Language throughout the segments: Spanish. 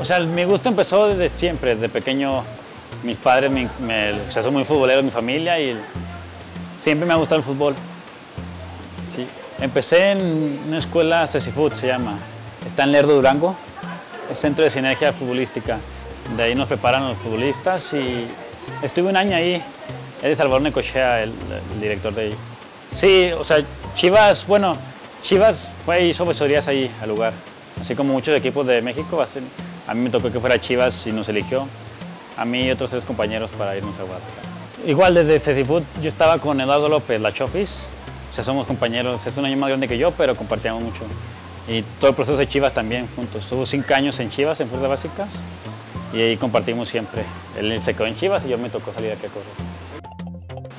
o sea, mi gusto empezó desde siempre, desde pequeño. Mis padres me, o sea, son muy futboleros, mi familia, y siempre me ha gustado el fútbol. Sí. Empecé en una escuela Cecifoot, se llama. Está en Lerdo, Durango. Es centro de sinergia futbolística. De ahí nos preparan los futbolistas y estuve un año ahí. Es de Salvador Necochea, el, el director de ahí. Sí, o sea, Chivas, bueno, Chivas fue y hizo visorías ahí al lugar. Así como muchos equipos de México, a mí me tocó que fuera Chivas y nos eligió. A mí y otros tres compañeros para irnos a Guadalajara. Igual desde Cecifut yo estaba con Eduardo López, la Chofis. O sea, somos compañeros, es un año más grande que yo, pero compartíamos mucho. Y todo el proceso de Chivas también juntos. Estuvo cinco años en Chivas, en Fuerzas Básicas, y ahí compartimos siempre. Él se quedó en Chivas y yo me tocó salir aquí a correr.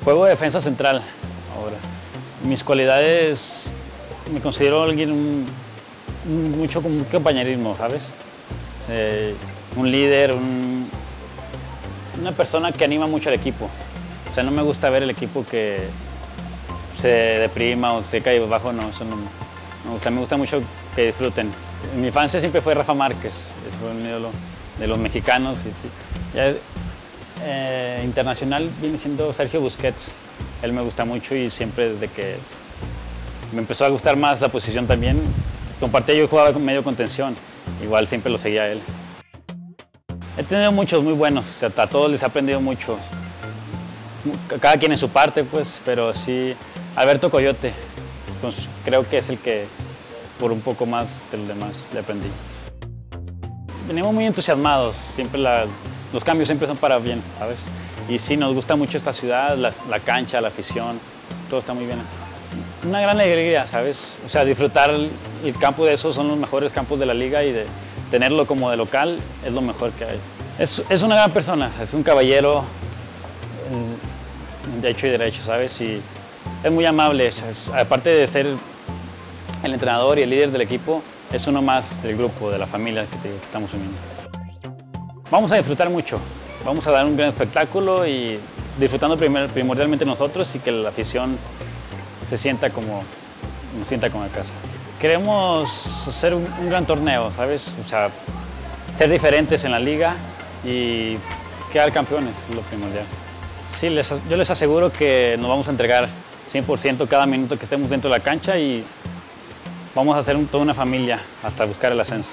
Juego de defensa central ahora. Mis cualidades, me considero alguien mucho compañerismo, ¿sabes? Eh, un líder, un, una persona que anima mucho al equipo. O sea, no me gusta ver el equipo que se deprima o se cae abajo, no, eso no me gusta. Me gusta mucho que disfruten. Mi infancia siempre fue Rafa Márquez, ese un ídolo de los mexicanos. Y, eh, internacional viene siendo Sergio Busquets. Él me gusta mucho y siempre desde que me empezó a gustar más la posición también, compartía yo jugaba con medio contención, igual siempre lo seguía él. He tenido muchos muy buenos, a todos les he aprendido mucho. Cada quien en su parte, pues, pero sí, Alberto Coyote, pues, creo que es el que por un poco más de los demás le aprendí. Venimos muy entusiasmados, siempre los cambios siempre son para bien, ¿sabes? Y sí, nos gusta mucho esta ciudad, la, la cancha, la afición, todo está muy bien. Una gran alegría, ¿sabes? O sea, disfrutar el, campo de esos son los mejores campos de la liga y de, tenerlo como de local es lo mejor que hay. Es, es una gran persona, es un caballero de hecho y derecho, ¿sabes? Y es muy amable, aparte de ser el entrenador y el líder del equipo, es uno más del grupo, de la familia que, te, estamos uniendo. Vamos a disfrutar mucho, vamos a dar un gran espectáculo y disfrutando primer, primordialmente nosotros y que la afición se sienta como, nos sienta como en casa. Queremos hacer un, gran torneo, ¿sabes? O sea, ser diferentes en la liga y quedar campeones es lo primordial. Sí, les, yo les aseguro que nos vamos a entregar 100% cada minuto que estemos dentro de la cancha y vamos a hacer toda una familia hasta buscar el ascenso.